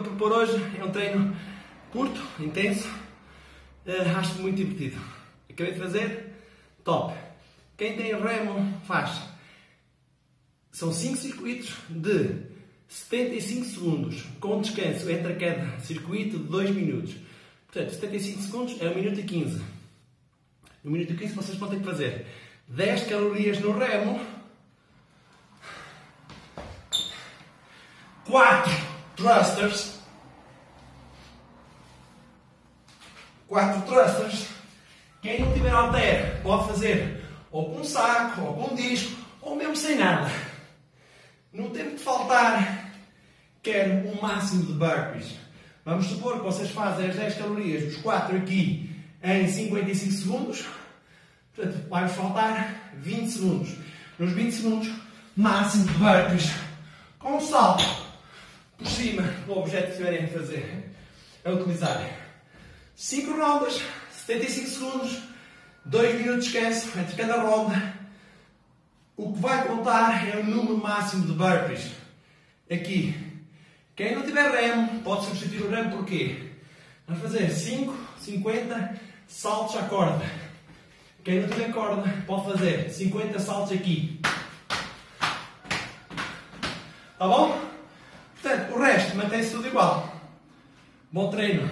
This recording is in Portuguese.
propor hoje é um treino curto, intenso, uh, acho muito divertido. Acabei de fazer, top. Quem tem remo faz. São 5 circuitos de 75 segundos, com descanso entre cada circuito de 2 minutos. Portanto, 75 segundos é 1 minuto e 15. No minuto e 15 vocês vão ter que fazer 10 calorias no remo, 4 thrusters, 4 thrusters. Quem não tiver halter pode fazer ou com saco, ou com disco, ou mesmo sem nada. No tempo de faltar, quero um máximo de burpees. Vamos supor que vocês fazem as 10 calorias dos 4 aqui em 55 segundos. Portanto, vai-vos faltar 20 segundos. Nos 20 segundos, máximo de burpees. Com salto por cima do objeto que estiverem a fazer. A utilizar 5 rondas, 75 segundos, 2 minutos de descanso entre cada ronda. O que vai contar é o número máximo de burpees. Aqui. Quem não tiver remo, pode substituir o remo por quê? Vamos fazer 5, 50 saltos à corda. Quem não tiver corda, pode fazer 50 saltos aqui. Tá bom? Mantém-se tudo igual. Bom treino!